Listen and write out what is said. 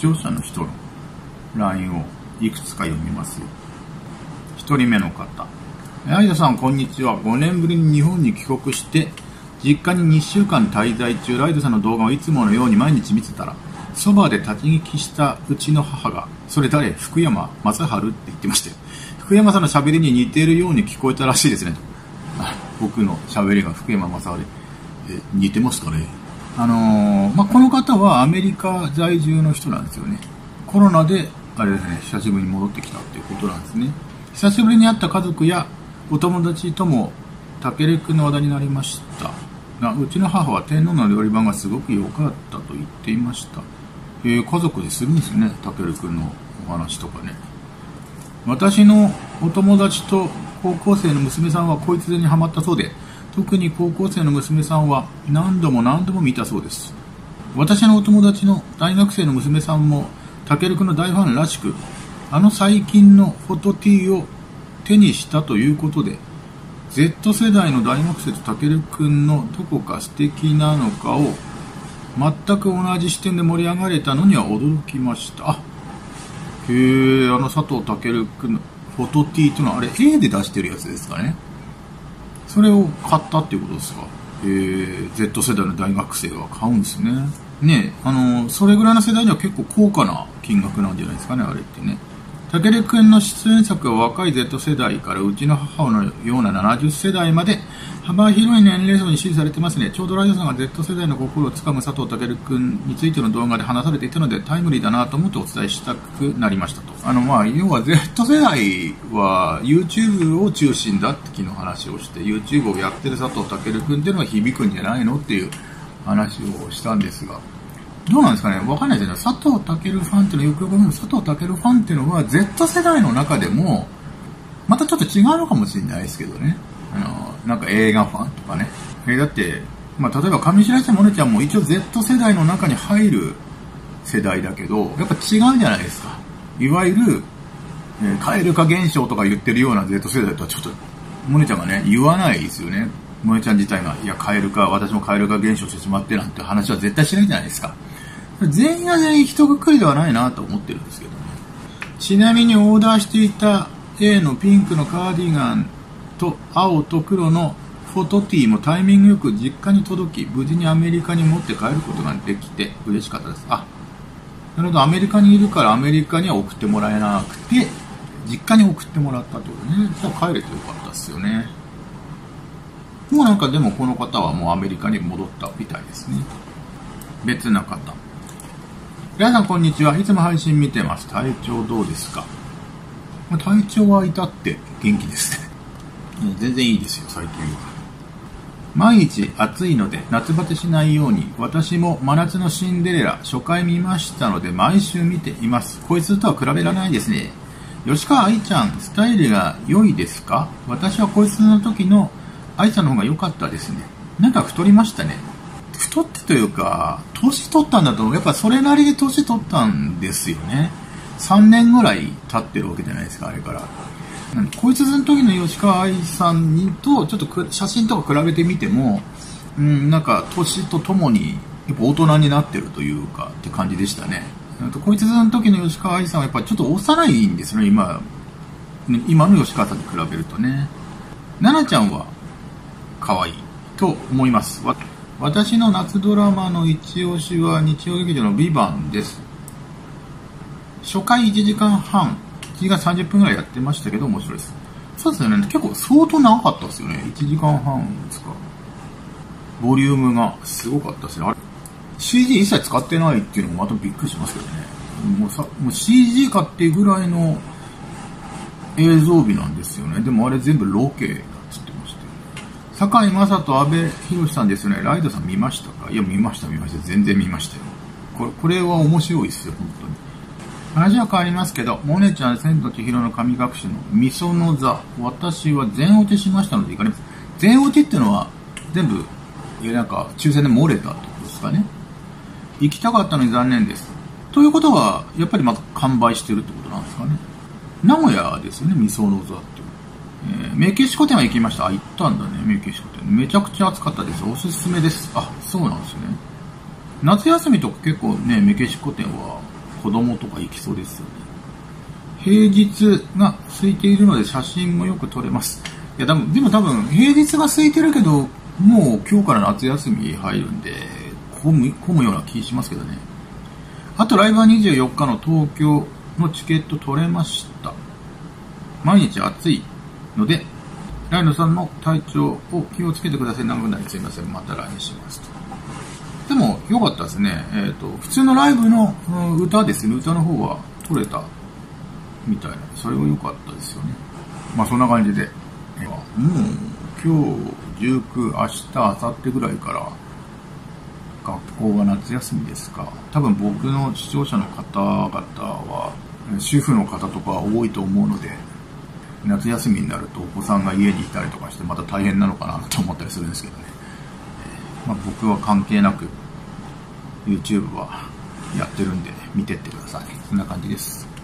聴者の人の LINE をいくつか読みますよ。一人目の方。アイダさん、こんにちは。5年ぶりに日本に帰国して、実家に2週間滞在中、ライドさんの動画をいつものように毎日見てたら、そばで立ち聞きしたうちの母が、それ誰？福山雅治って言ってましたよ。福山さんの喋りに似ているように聞こえたらしいですね。と僕の喋りが福山雅治。え、似てますかね？あのー、まあ、この方はアメリカ在住の人なんですよね。コロナで、あれですね、久しぶりに戻ってきたっていうことなんですね。久しぶりに会った家族やお友達とも、たけるくんの話題になりました。が、うちの母は天皇の料理番がすごく良かったと言っていました。えー、家族でするんですね、たけるくんのお話とかね。私のお友達と高校生の娘さんはこいつにハマったそうで、特に高校生の娘さんは何度も何度も見たそうです。私のお友達の大学生の娘さんも、たけるくんの大ファンらしく、あの最近のフォト T を手にしたということで、Z 世代の大学生とたけるくんのどこか素敵なのかを全く同じ視点で盛り上がれたのには驚きました。あ、へえ、あの佐藤健くんのフォト T っていうのはあれ A で出してるやつですかね。それを買ったっていうことですか？えー、Z 世代の大学生は買うんですね。ねあの、それぐらいの世代には結構高価な金額なんじゃないですかね、あれってね。たけるくんの出演作は若い Z 世代からうちの母のような70世代まで幅広い年齢層に支持されてますね。ちょうどラジオさんが Z 世代の心をつかむ佐藤健君についての動画で話されていたのでタイムリーだなと思ってお伝えしたくなりましたと。あの、まあ、要は Z 世代は YouTube を中心だって昨日話をして、YouTube をやってる佐藤健君っていうのが響くんじゃないのっていう話をしたんですが、どうなんですかね？わかんないですよね。佐藤健ファンっていうのはよくよく見る佐藤健ファンっていうのは Z 世代の中でも、またちょっと違うのかもしれないですけどね。あの、なんか映画ファンとかね。えだって、まあ、例えば上白石萌音ちゃんも一応 Z 世代の中に入る世代だけど、やっぱ違うじゃないですか。いわゆる、えー、蛙化現象とか言ってるような Z 世代とはちょっと、萌音ちゃんがね、言わないですよね。萌音ちゃん自体が、いや、蛙化、私も蛙化現象してしまってなんて話は絶対しないじゃないですか。全員が全員一括りではないなと思ってるんですけどね。ちなみにオーダーしていた A のピンクのカーディガンと青と黒のフォトティーもタイミングよく実家に届き、無事にアメリカに持って帰ることができて嬉しかったです。あ、なるほど、アメリカにいるからアメリカには送ってもらえなくて、実家に送ってもらったってことね。じゃあ帰れてよかったっすよね。もうなんかでもこの方はもうアメリカに戻ったみたいですね。別な方。皆さんこんにちは。いつも配信見てます。体調どうですか？体調は至って元気ですね。全然いいですよ、最近は。毎日暑いので夏バテしないように私も真夏のシンデレラ初回見ましたので毎週見ていますこいつとは比べられないですね吉川愛ちゃんスタイルが良いですか？私はこいつの時の愛さんの方が良かったですねなんか太りましたね太ってというか、年取ったんだと、やっぱそれなりに年取ったんですよね。3年ぐらい経ってるわけじゃないですか、あれから。こいつの時の吉川愛さんにと、ちょっと写真とか比べてみても、うん、なんか年とともに、やっぱ大人になってるというか、って感じでしたね。こいつの時の吉川愛さんはやっぱちょっと幼いんですね、今、今の吉川さんに比べるとね。奈々ちゃんは可愛いと思います。私の夏ドラマの一押しは日曜劇場の「ビバンです。初回1時間半1時間30分ぐらいやってましたけど面白いです。そうですよね。結構相当長かったですよね。1時間半ですか。ボリュームがすごかったですね。あれ CG 一切使ってないっていうのもまたびっくりしますけどね。もうさもう CG かっていうぐらいの映像美なんですよね。でもあれ全部ロケ堺井雅人、阿部寛さんですね。ライドさん見ましたか？いや、見ました、見ました。全然見ましたよ。これ、これは面白いですよ、本当に。話は変わりますけど、モネちゃん、千と千尋の神隠しのみその座、私は全落ちしましたので行かれます。全落ちっていうのは、全部、いや、なんか、抽選で漏れたってことですかね。行きたかったのに残念です。ということは、やっぱりまた完売してるってことなんですかね。名古屋ですよね、みその座って。えー、メキシコ店は行きました。あ、行ったんだね、メキシコ店。めちゃくちゃ暑かったです。おすすめです。あ、そうなんですね。夏休みとか結構ね、メキシコ店は子供とか行きそうですよね。平日が空いているので写真もよく撮れます。いや、でもでも多分平日が空いてるけど、もう今日から夏休み入るんで、混む混むような気しますけどね。あとライブは24日の東京のチケット取れました。毎日暑いので、ライノさんの体調を気をつけてください。長くなりすいません。また LINE しますと。でも、良かったですね。えっ、ー、と、普通のライブの、うん、歌ですね。歌の方は取れたみたいな。それは良かったですよね。まあ、そんな感じで。もう、今日、19、明日、明後日ぐらいから、学校が夏休みですか。多分僕の視聴者の方々は、主婦の方とか多いと思うので、夏休みになるとお子さんが家にいたりとかしてまた大変なのかなと思ったりするんですけどね、まあ、僕は関係なく YouTube はやってるんで見てってください。そんな感じです。